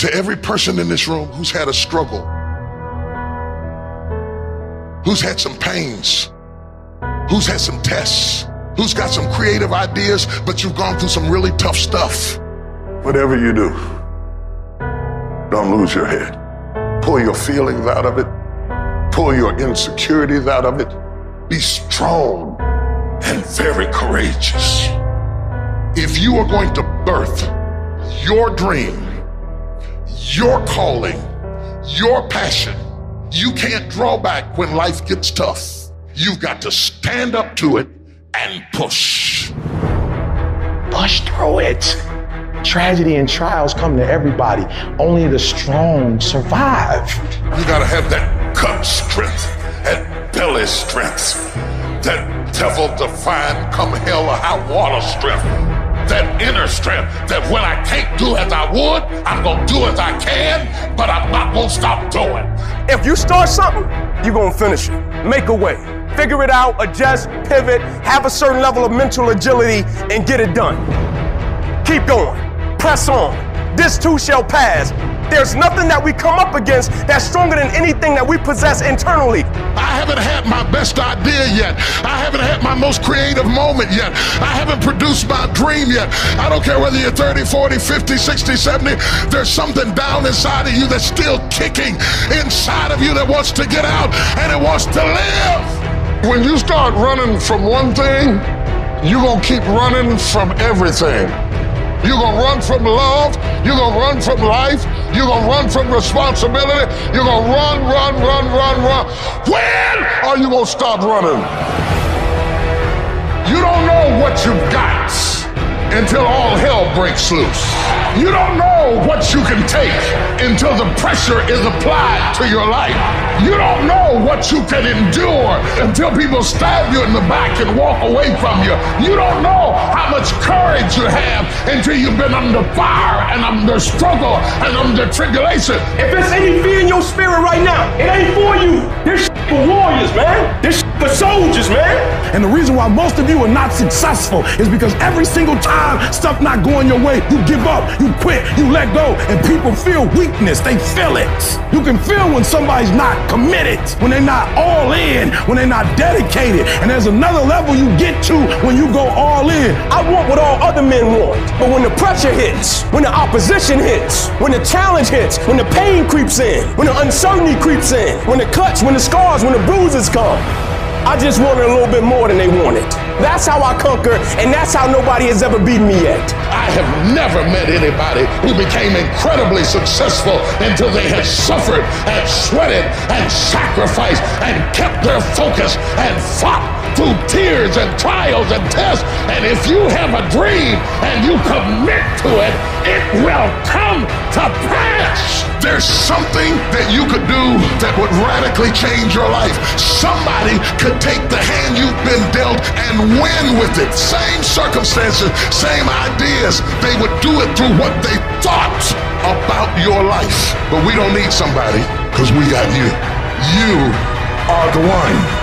To every person in this room who's had a struggle, who's had some pains, who's had some tests, who's got some creative ideas, but you've gone through some really tough stuff. Whatever you do, don't lose your head. Pull your feelings out of it, pull your insecurities out of it. Be strong and very courageous. If you are going to birth your dream, your calling, your passion, you can't draw back when life gets tough. You've got to stand up to it and push. Push through it. Tragedy and trials come to everybody. Only the strong survive. You gotta have that gut strength, that belly strength, that devil defying come hell or high water strength, that inner strength that when I can't do as I would, I'm gonna do as I can, but I'm not gonna stop doing. If you start something, you're gonna finish it. Make a way. Figure it out, adjust, pivot, have a certain level of mental agility, and get it done. Keep going. Press on. This too shall pass. There's nothing that we come up against that's stronger than anything that we possess internally. I haven't had my best idea yet. I haven't had my most creative moment yet. I haven't produced my dream yet. I don't care whether you're 30, 40, 50, 60, 70. There's something down inside of you that's still kicking inside of you that wants to get out and it wants to live. When you start running from one thing, you're going to keep running from everything. You're going to run from love. You're going to run from life. You're going to run from responsibility. You're going to run, run, run, run, run. When are you going to stop running? You don't know what you've got until all hell breaks loose. You don't know what you can take until the pressure is applied to your life. You don't know what you can endure until people stab you in the back and walk away from you. You don't know how much courage you have until you've been under fire and under struggle and under tribulation. If there's any fear in your spirit right now, it ain't for you. And the reason why most of you are not successful is because every single time stuff not going your way, you give up, you quit, you let go, and people feel weakness. They feel it. You can feel when somebody's not committed, when they're not all in, when they're not dedicated. And there's another level you get to when you go all in. I want what all other men want. But when the pressure hits, when the opposition hits, when the challenge hits, when the pain creeps in, when the uncertainty creeps in, when the cuts, when the scars, when the bruises come, I just wanted a little bit more than they wanted. That's how I conquer, and that's how nobody has ever beaten me yet. I have never met anybody who became incredibly successful until they had suffered and sweated and sacrificed and kept their focus and fought through tears and trials and tests. And if you have a dream and you commit to it, it will come to pass. There's something that you could do that would radically change your life. Somebody could take the hand you've been dealt and win with it. Same circumstances, same ideas. They would do it through what they thought about your life. But we don't need somebody because we got you. You are the one.